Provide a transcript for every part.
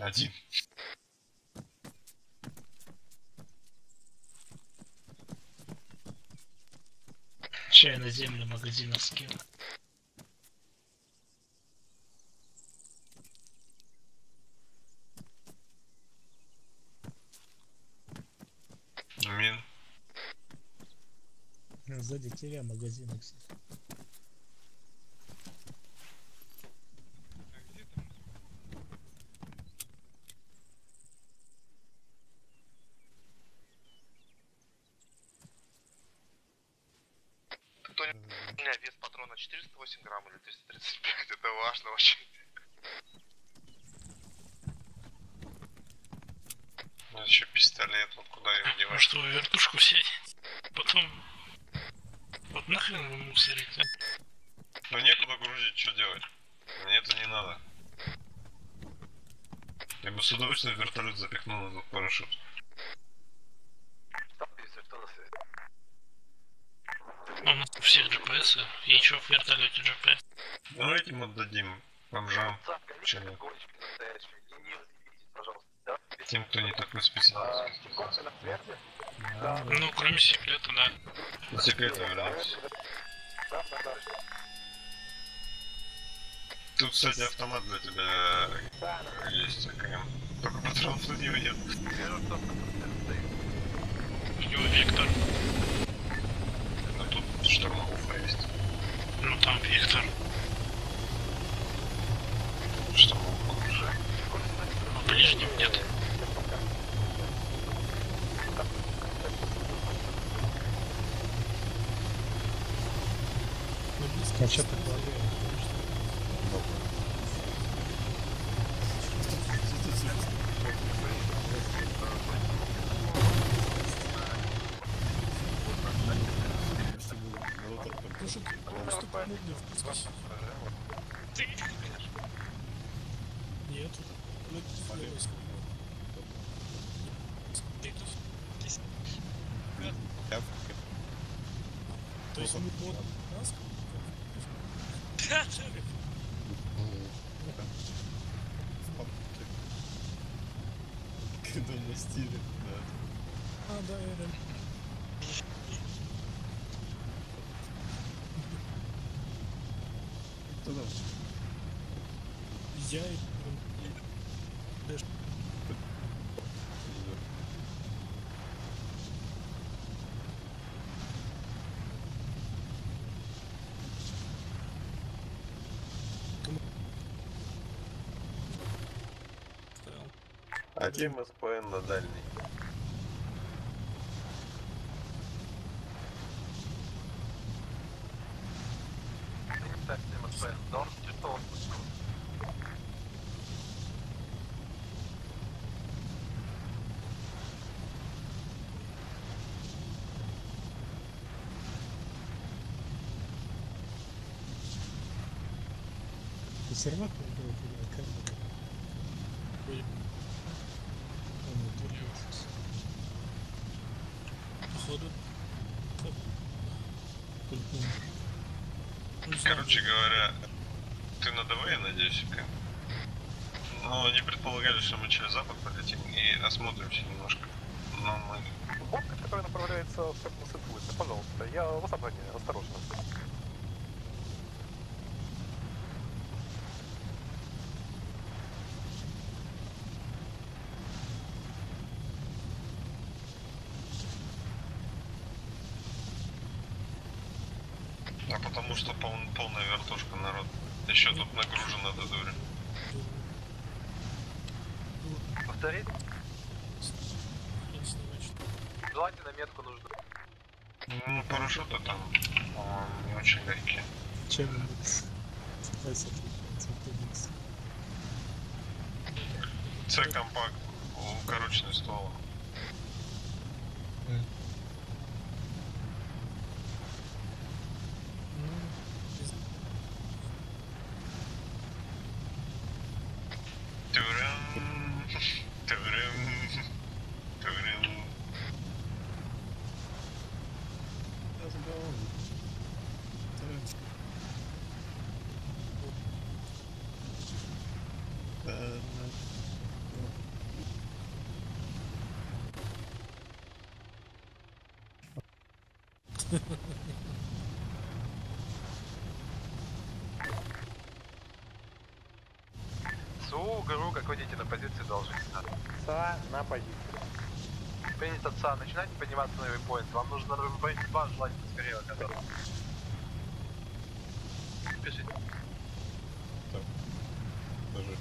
Один. Чай на землю магазинов скину. Мин. Сзади тебя магазин, кстати. У меня вес патрона 408 грамм или 335, это важно очень. У меня еще пистолет, вот куда его Ну девать? что, вы вертушку сядете? Потом... Вот нахрен вы мусорите? Ну некуда грузить, что делать? Мне это не надо. Я бы с удовольствием вертолет запихнул на этот парашют. Ну, у всех GPS, и еще в вертолете GPS. Давайте им отдадим бомжам, Чего? тем, кто не такой специалист. Да, Ну, кроме секрета, да. на секрет вернемся. Тут, кстати, автомат для тебя есть, АКМ. Только патронов на него нет. У него вектор. Но тут штурмовуха есть. Ну, там вектор. Штурмовуха уже. В ближнем нет. Ну, близко, а что ты Нет. Ну, левый То есть мы под нас? Когда на стиле, да. А, да, это... Кто там? Я и... Один СПН на дальний. Ты все равно как бы... Ой. Он не двигается. Походу... так. По-любому. Ну, знаю, Короче говоря, ты на ДВ, я надеюсь? Ну, они предполагали, что мы через запад полетим и осмотримся немножко. Но мы... Лодка, которая направляется в сторону Сент-Луиса, пожалуйста, я вас обгоняю, осторожно. А потому что пол- полная вертушка, народ. Еще тут нагружено до дури. Повтори, хрен снимать, что- желательно метку нужно. Ну, парашюты там по-моему, не очень легкие. Чем он цветовец? С-компакт, укороченный ствол. тоже голову. Су, ГРУ, как вы идите на должен должны. Са, на позиции. Принято ЦА, начинайте подниматься на вейпоинт. Вам нужно вейпоинт 2, желательно скорее оказаться. Спешите. Даже.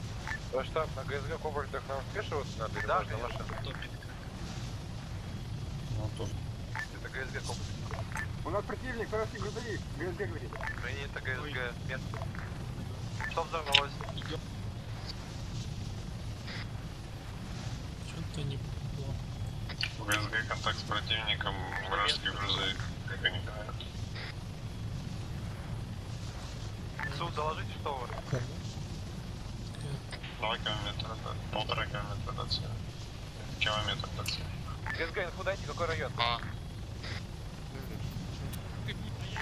То штаб на ГСГ комплексах нам спешиваться надо Да, можно конечно. машину? Ну, тоже. Это ГСГ комплекс. У нас противник, вражеский грузовик. ГСГ говорит. Принято ГСГ. Нет. Что взорвалось? Что-то не ГСГ контакт с противником, вражеский грузовик. Как они говорят. СУ, доложите, что вы. Кому? Два километра, до, полтора километра до цели. Километр до цели. ГСГ, инфу дайте, какой район? А,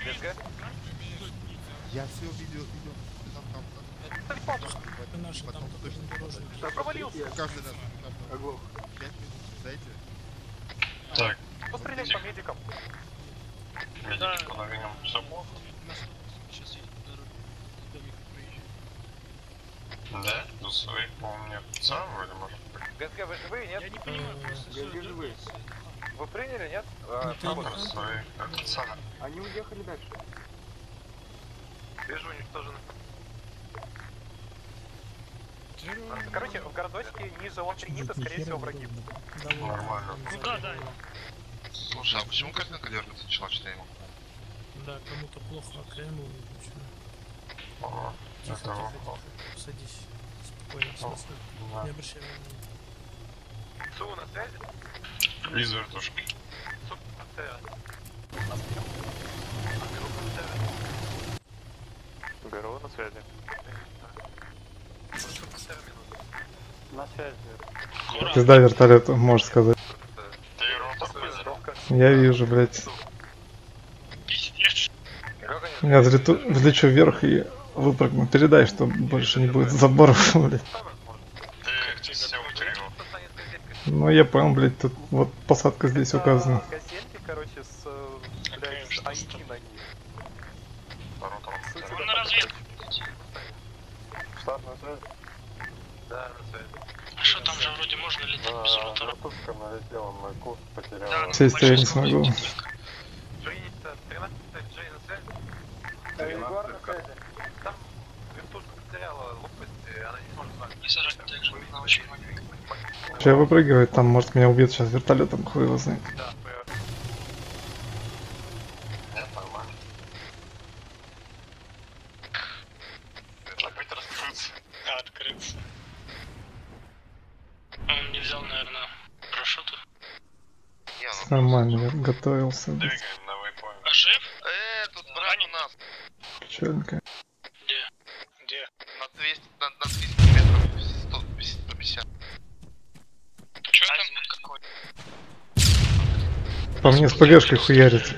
ГСГ? Я все видел, видел. Там, там, там. Это наши там Потом тоже точно дорожные. Что, провалился? Каждый раз. там, Пять минут. Дайте. Так, Пострелять по медикам. медики половину. Все плохо? Сейчас едет по дороге. Домик проезжает. Да? До своих, по-моему, сам вроде может быть. ГСГ, вы живые, нет? Я не понимаю, просто ГСГ да, живые. Вы приняли, нет? А. Они уехали дальше. Вижу уничтожено. Короче, в городочке ниже он Нет, скорее всего, враги. Нормально. Ну да, да. Слушай, а почему картинка держится чела 4? Да, кому-то плохо, а Крему ничего. Ого, Тихо, это тихо, тихо. Садись. Спокойно, в О, смысле. да. Не обращай внимания. СУ на связи? Из вертушки. СУ на связи. А ГРУ на связи? На связи. Пизда вертолету, можешь сказать. Я вижу, блядь. Я взлету, взлечу вверх и выпрыгну. Передай, что больше не будет заборов, блядь. Ну я понял, блядь, тут вот посадка здесь указана. Газельки, короче, Да, на связи. А что там же вроде можно лететь без ротора? Вертушка налетела на курс, Да, потеряла. ну, Сесть я не смогу. Принято. 13 Джей на связи? Егор на связи. Там вертушка потеряла лопасть, и она не может знать. Не сажать так же, она очень маленькая. Че я выпрыгиваю, там может меня убьют сейчас вертолетом, хуй его знает. Да, понял. Нет, нормально. Забыть раскрыться. А, открыться. Он не взял, наверное, парашюты. Нормально, я готовился. Двигаем на вейпоинт. А жив? Э, тут брат у нас. Печальненько. Где? Где? На 200, на, на 300 метров 100, 150. Чё там? какой? По мне с ПГшкой хуярит.